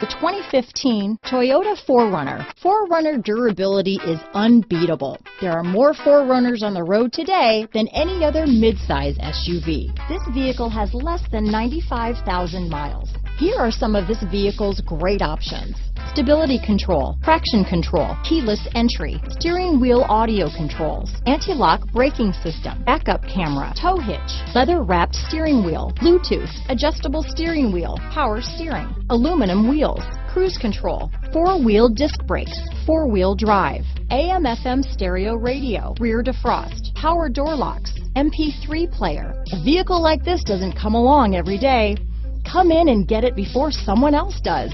The 2015 Toyota 4Runner. 4Runner durability is unbeatable. There are more 4Runners on the road today than any other midsize SUV. This vehicle has less than 95,000 miles. Here are some of this vehicle's great options. Stability control, traction control, keyless entry, steering wheel audio controls, anti-lock braking system, backup camera, tow hitch, leather wrapped steering wheel, Bluetooth, adjustable steering wheel, power steering, aluminum wheels, cruise control, four wheel disc brakes, four wheel drive, AM FM stereo radio, rear defrost, power door locks, MP3 player. A vehicle like this doesn't come along every day. Come in and get it before someone else does.